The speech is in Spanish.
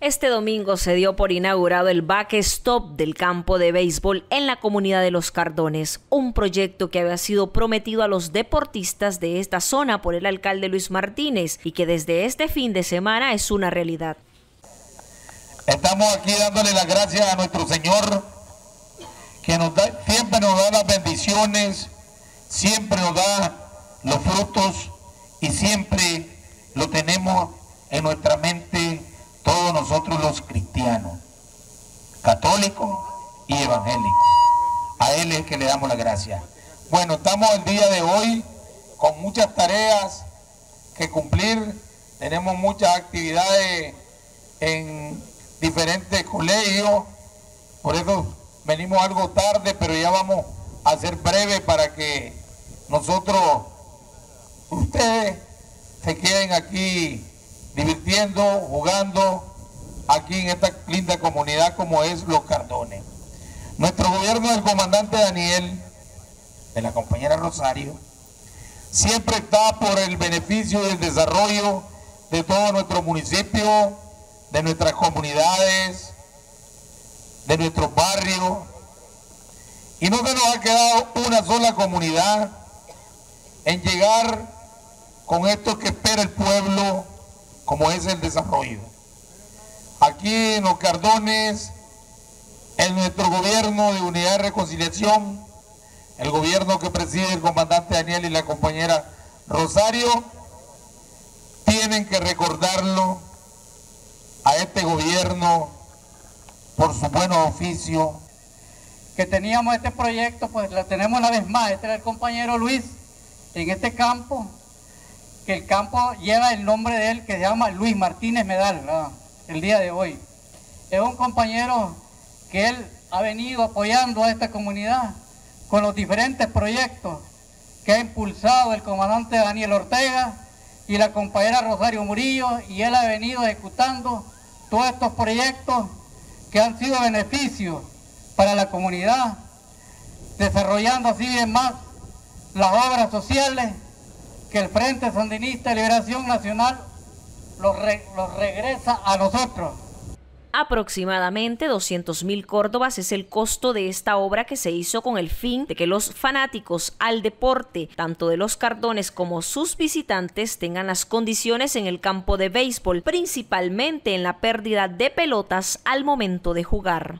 Este domingo se dio por inaugurado el backstop del campo de béisbol en la comunidad de Los Cardones, un proyecto que había sido prometido a los deportistas de esta zona por el alcalde Luis Martínez y que desde este fin de semana es una realidad. Estamos aquí dándole las gracias a nuestro Señor, que siempre nos da las bendiciones, siempre nos da los frutos y siempre lo tenemos en nuestra mente todos nosotros los cristianos, católicos y evangélicos. A Él es que le damos la gracia. Bueno, estamos el día de hoy con muchas tareas que cumplir. Tenemos muchas actividades en diferentes colegios. Por eso venimos algo tarde, pero ya vamos a ser breve para que nosotros, ustedes, se queden aquí divirtiendo, jugando aquí en esta linda comunidad como es Los Cardones. Nuestro gobierno del comandante Daniel, de la compañera Rosario, siempre está por el beneficio y el desarrollo de todo nuestro municipio, de nuestras comunidades, de nuestros barrios. Y no se nos ha quedado una sola comunidad en llegar con esto que espera el pueblo como es el desarrollo. Aquí en los Cardones, en nuestro gobierno de unidad y reconciliación, el gobierno que preside el comandante Daniel y la compañera Rosario, tienen que recordarlo a este gobierno por su buen oficio. Que teníamos este proyecto, pues la tenemos una vez más. Este era el compañero Luis en este campo que el campo lleva el nombre de él, que se llama Luis Martínez Medal, el día de hoy. Es un compañero que él ha venido apoyando a esta comunidad con los diferentes proyectos que ha impulsado el comandante Daniel Ortega y la compañera Rosario Murillo, y él ha venido ejecutando todos estos proyectos que han sido beneficios para la comunidad, desarrollando así bien más las obras sociales que el Frente Sandinista de Liberación Nacional los, regresa a nosotros. Aproximadamente 200 mil córdobas es el costo de esta obra que se hizo con el fin de que los fanáticos al deporte, tanto de los cardones como sus visitantes, tengan las condiciones en el campo de béisbol, principalmente en la pérdida de pelotas al momento de jugar.